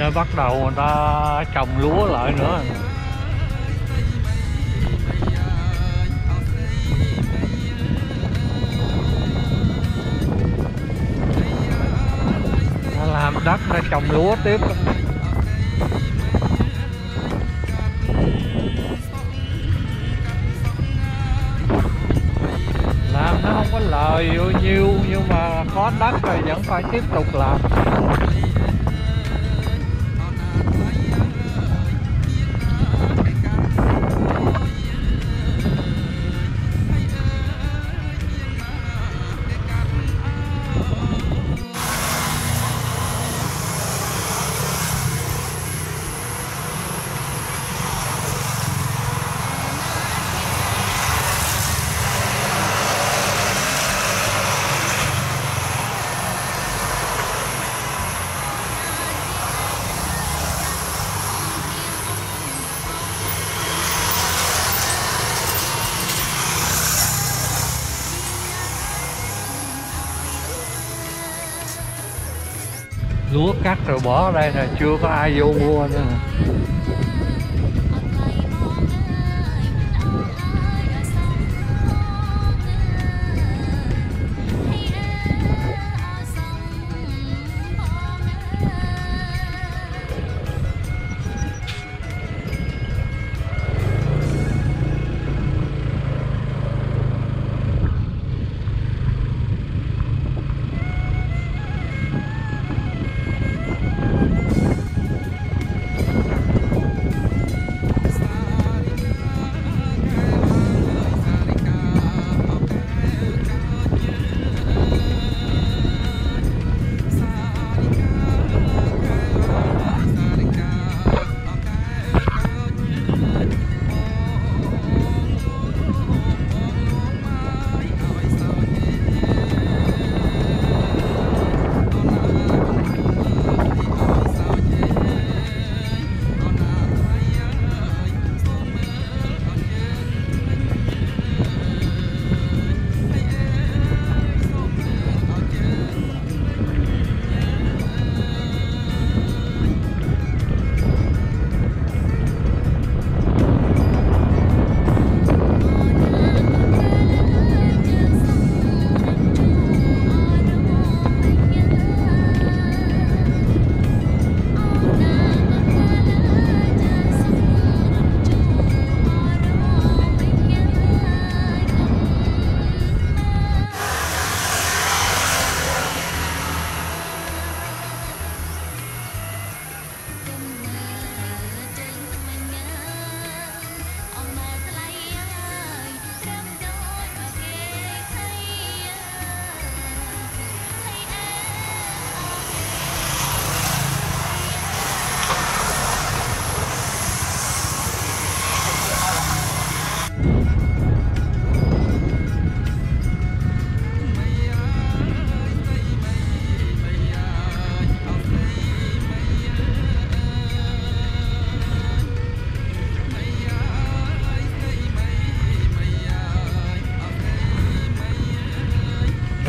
ờ, bắt đầu người ta trồng lúa lại nữa. Ta làm đất để trồng lúa tiếp. Làm nó không có lời nhiều nhiêu nhưng mà có đất rồi vẫn phải tiếp tục làm. Lúa cắt rồi bỏ ở đây là chưa có ai vô mua nữa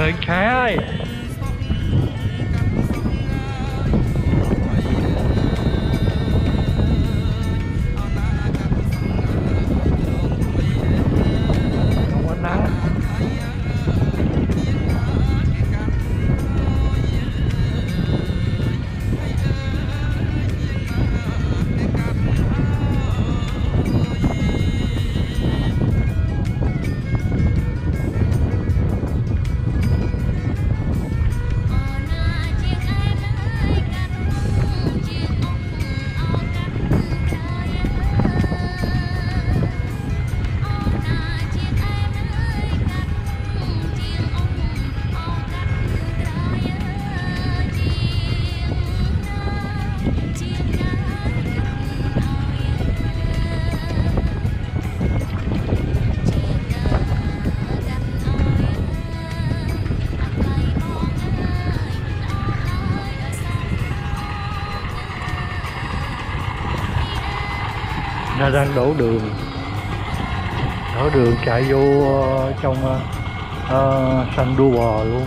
nè. Nó đang đổ đường. Đổ đường chạy vô ờ, trong ờ, ờ, uh, sân đua bò luôn.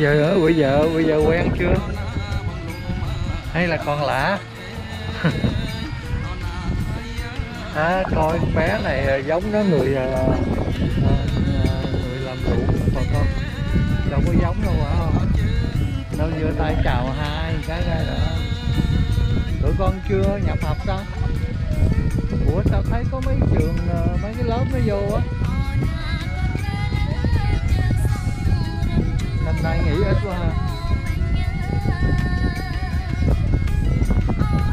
Giờ bây giờ bây giờ quen chưa? Hay là còn lạ? À, coi bé này à, giống nó người à, à, à, người làm ruộng bà con đâu có giống đâu hả? Không đâu vừa tay chào hai cái ra đó. Tụi con chưa nhập học sao? Ủa sao thấy có mấy trường à, mấy cái lớp nó vô á? Nay nghỉ ít quá ha.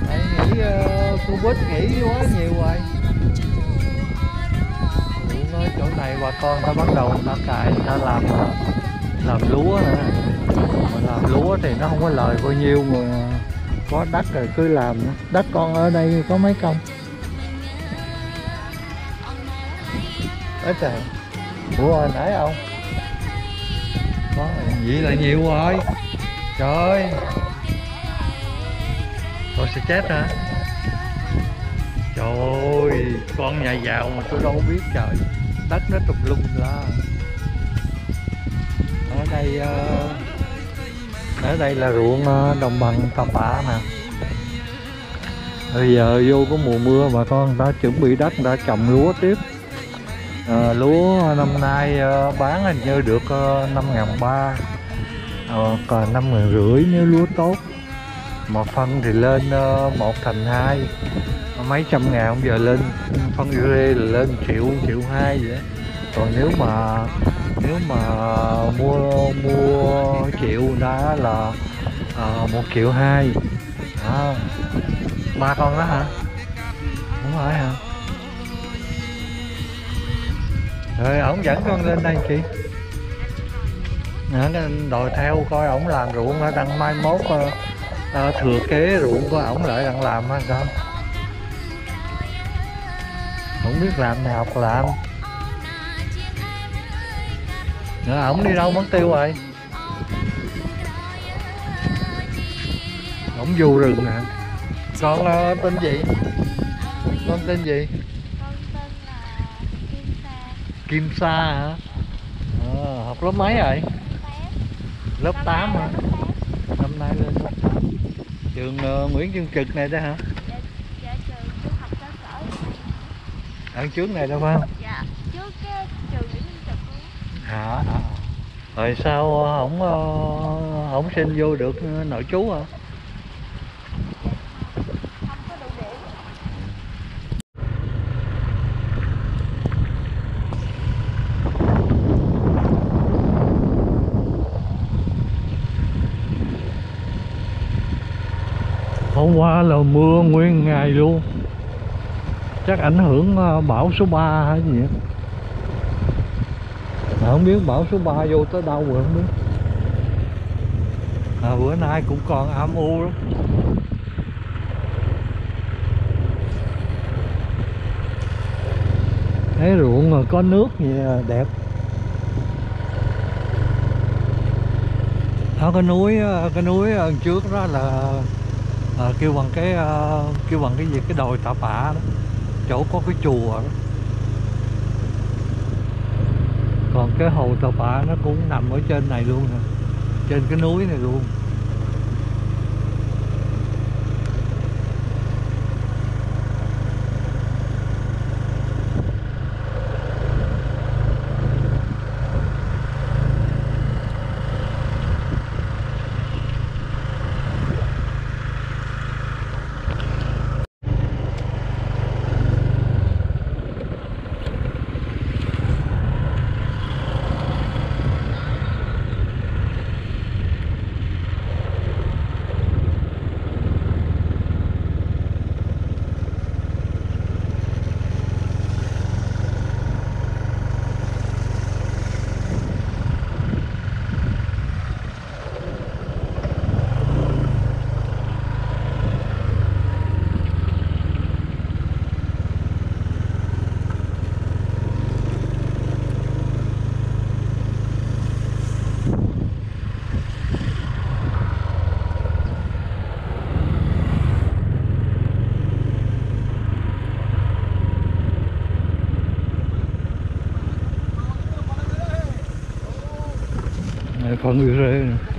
Tại nghỉ ờ, uh, covid nghỉ quá nhiều rồi. Đúng nói chỗ này bà con ta bắt đầu ta cài ta làm ờ, làm lúa nữa mà làm lúa thì nó không có lời bao nhiêu mà có đất rồi cứ làm. Đất con ở đây có mấy công? Ít trời ủa hồi nãy ông? Có, vậy là nhiều rồi. Trời. Ơi tôi sẽ chết hả? Trời ơi, con nhà giàu mà tôi đâu biết trời. Đất nó tùm lum la. Ở đây ờ, ở đây là ruộng ờ, đồng bằng tà bạ nè. Bây giờ vô có mùa mưa bà con đã chuẩn bị đất đã trồng lúa tiếp à, lúa năm nay à, bán hình như được ờ, năm ngàn ba còn năm ngàn rưỡi nếu lúa tốt. Mà phân thì lên à, một thành hai. Mấy trăm ngàn bây giờ lên phân rê là lên triệu triệu hai vậy còn nếu mà nếu mà mua mua triệu đã là à, một triệu hai. À, ba con đó hả? Không phải hả? Rồi ổng dẫn con lên đây chị. Đòi theo coi ổng làm ruộng đang mai mốt à, thừa kế ruộng của ổng lại đang làm hay sao? Không biết làm nào học làm. Nữa ổng đi đâu mất tiêu rồi ổng vô rừng nè. Con ờ, tên gì? Con tên gì? Kim Sa hả? À, học lớp mấy rồi? Lớp 8 hả? Năm nay lên lớp 8 Trường uh, Nguyễn Dương Trực này đó hả? Dạ, dạ Ở trước này đâu phải không? Dạ, trước cái trường Nguyễn Dương Trực luôn Hả? À. Rồi sao không không xin vô được nội chú hả? Không hôm qua là mưa nguyên ngày luôn. Chắc ảnh hưởng ờ, bão số 3 hay gì mà không biết bão số 3 vô tới đâu rồi không biết. À, bữa nay cũng còn âm u lắm. Thấy ruộng mà có nước gì là đẹp. Đó cái núi ờ, cái núi ờ, trước đó là à, kêu bằng cái uh, kêu bằng cái gì? Cái đồi tà bạ đó. Chỗ có cái chùa đó. Còn cái hồ tà bạ nó cũng nằm ở trên này luôn nè. Trên cái núi này luôn. con ưa rê nữa